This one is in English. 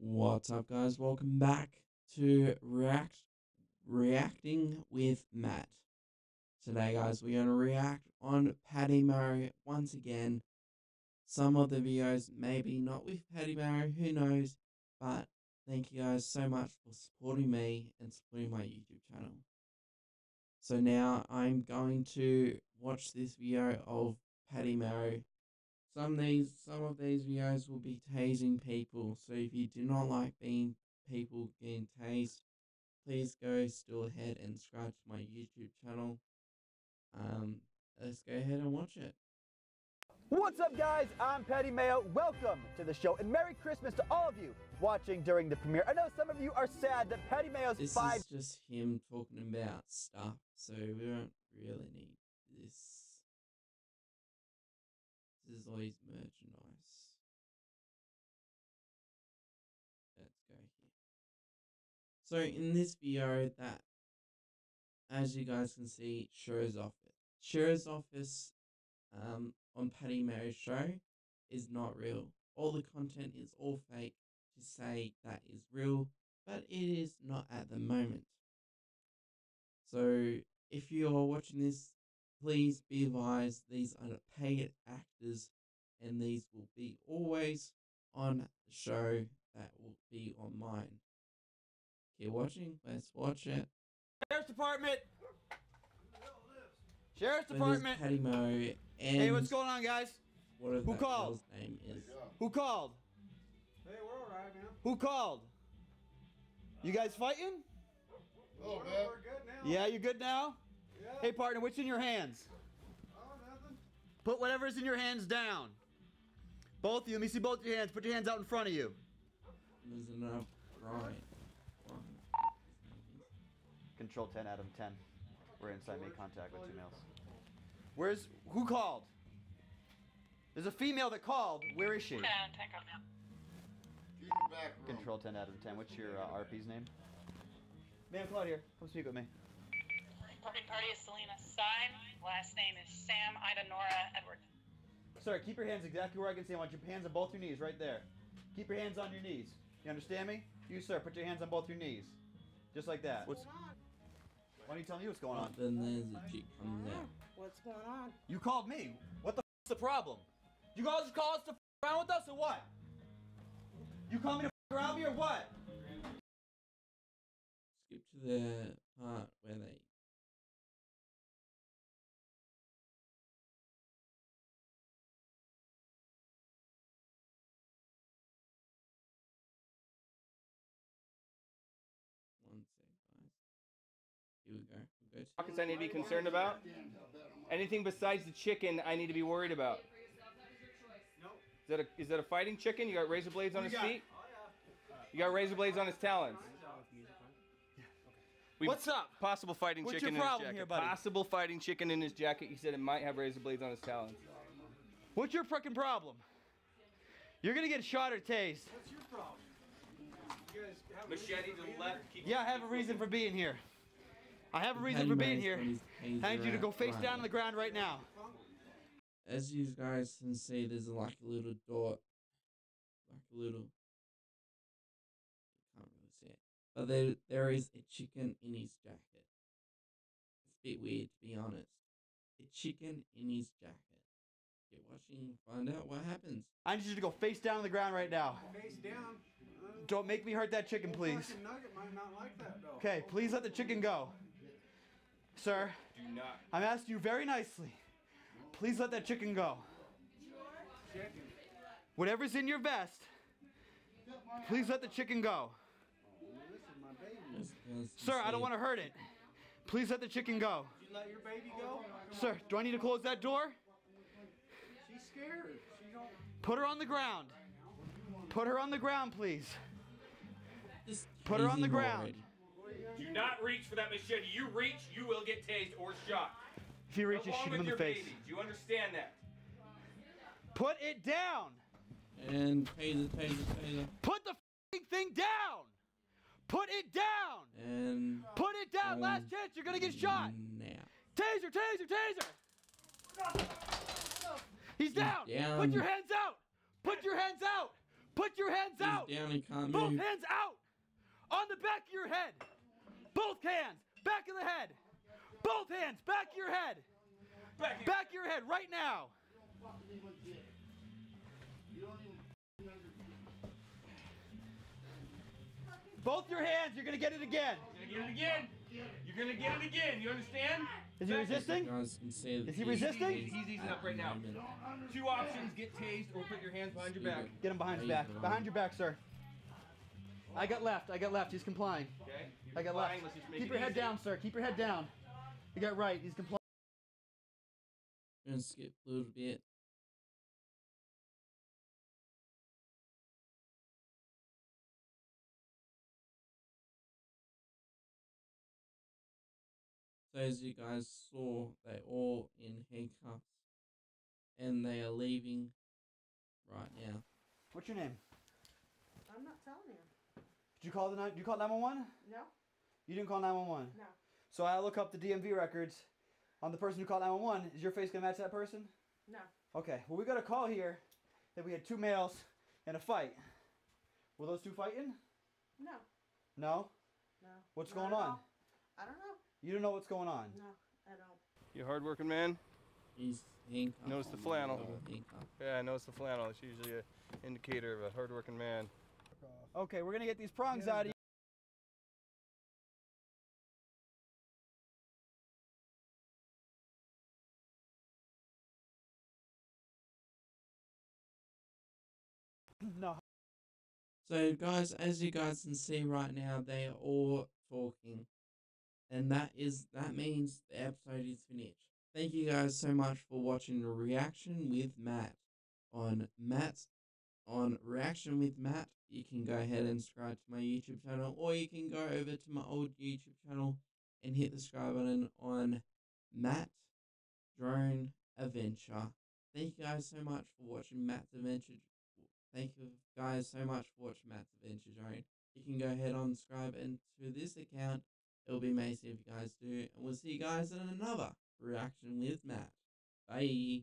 What's up, guys? Welcome back to React Reacting with Matt. Today, guys, we're gonna react on Patty Murray once again. Some of the videos, maybe not with Patty Murray, who knows? But thank you guys so much for supporting me and supporting my YouTube channel. So now I'm going to watch this video of Patty Murray some of these some of these videos will be tasing people, so if you do not like being people getting tased, please go still ahead and subscribe to my YouTube channel. Um, let's go ahead and watch it. What's up, guys? I'm Patty Mayo. Welcome to the show, and Merry Christmas to all of you watching during the premiere. I know some of you are sad that Patty Mayo's This five is just him talking about stuff, so we don't really need this. His merchandise. Let's go here. So in this video that as you guys can see shows office. Show's office um on Patty Mary's show is not real. All the content is all fake to say that is real, but it is not at the moment. So if you are watching this please be advised these are paid actors and these will be always on the show that will be on mine. Keep watching, let's watch it. Sheriff's Department. Sheriff's Department. Patty Mo and Hey, what's going on, guys? whatever who that called? girl's name is. Who called? Hey, we're alright, man. Who called? You guys fighting? Oh, we're, we're good now. Yeah, you good now? Yeah. Hey, partner, what's in your hands? Oh, nothing. Put whatever's in your hands down. Both of you. Let me see both your hands. Put your hands out in front of you. There's enough right. Control 10, Adam 10. We're inside make contact with two males. Where's who called? There's a female that called. Where is she? Keep back. Control 10, Adam 10. What's your uh, RP's name? Ma'am, Claude here. Come speak with me. Party party is Selena Stein. Last name is Sam Ida Nora Edward. Sir, keep your hands exactly where I can see. I want your hands on both your knees, right there. Keep your hands on your knees. You understand me? You, sir, put your hands on both your knees. Just like that. What's, going on? why don't you tell me what's going on? Then there's a chick comes out. What's going on? You called me. What the f- is the problem? You guys just call us to f- around with us or what? You call me to f- around me or what? Skip to the part where they pockets I need to be concerned about? Anything besides the chicken I need to be worried about? Is that a is that a fighting chicken? You got razor blades on his feet? You got razor blades on his talons. We- What's up? Possible fighting What's chicken your in his jacket. here, buddy? Possible fighting chicken in his jacket. He said it might have razor blades on his talons. What's your frickin' problem? You're gonna get shot or tased. What's your problem? You guys have a Machete to the left. here? Keep Yeah, I have a reason for being here. I have a reason for being here. got his taser I need you to go face down on the ground right now. As you guys can see, there's like a little dot, like a little. You can't really see it, but there there is a chicken in his jacket. It's a bit weird to be honest. A chicken in his jacket. Get watching, find out what happens. I need you to go face down on the ground right now. Face down. Uh, Don't make me hurt that chicken, please. Nugget might not like that, though. Okay, please let the chicken go. Sir, Do not. I'm asking you very nicely. Please let that chicken go. Chicken. Whatever's in your vest, please let the chicken go. This is my baby. As you guys can Sir, I don't want to hurt it. Please let the chicken go. Did you let your baby go? Sir, do I need to close that door? She's scared. She don't. Put her on the ground. Put her on the ground, please. Put her on the ground. Already. Do not reach for that machete. You reach, you will get tased or shot. If he reaches, Along shoot him in the face. baby. Do you understand that? Put it down. And taser, taser, taser, Put the fing thing down. Put it down. and Put it down. Last Um, chance. You're gonna get shot. now. Taser, taser, taser. He's down. down. Put your hands out. Put your hands out. Put your hands He's out. down and can't Both hands out. On the back of your head. Both hands. Back of the head. Both hands. Back of your head. Back. Back of your head right now. Both your hands. You're gonna get it again. You're gonna get it again. You're gonna get it again. You understand? Is he resisting? You guys can see he resisting? He's, he's easing up right now. Two options: get tased or put your hands behind your back. Get him behind his back. Behind your back, sir. I got left. I got left. He's complying. Okay. You're I got left. complying. Let's just make Keep your head easy. down, sir. Keep your head down. You got right. He's complying. Gonna skip a little bit. So as you guys saw, they're all in handcuffs, and they are leaving right now. What's your name? I'm not telling you. Did you call the nine? Did you call 911? No, You didn't call 911. no, So I look up the DMV records on the person who called 911. Is your face gonna match that person? no. Okay. Well, we got a call here that we had two males in a fight. Were those two fighting? No, No. no. What's Not going on? all. I don't know. You don't know what's going on. No, I don't. You a hardworking man? He's handcuffed. Notice the flannel. Yeah, I noticed the flannel. It's usually an indicator of a hardworking man. Okay, we're gonna get these prongs out of you. No. So, guys, as you guys can see right now, they are all talking, and that is that means the episode is finished. Thank you guys so much for watching the reaction with Matt on Matt's on reaction with Matt. You can go ahead and subscribe to my YouTube channel, or you can go over to my old YouTube channel and hit the subscribe button on Matt Drone Adventure. Thank you guys so much for watching Matt's Adventure Thank you guys so much for watching Matt's Adventure Drone. You can go ahead and subscribe and to this account. It'll be amazing if you guys do. And we'll see you guys in another reaction with Matt. Bye.